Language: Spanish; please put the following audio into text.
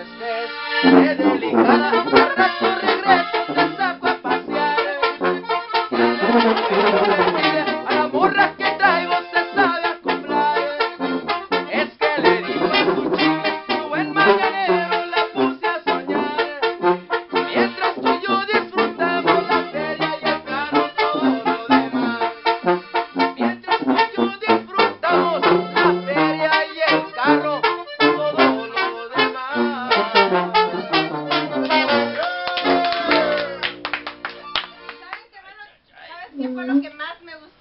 estés, qué delicada, que fue lo que más me gustó.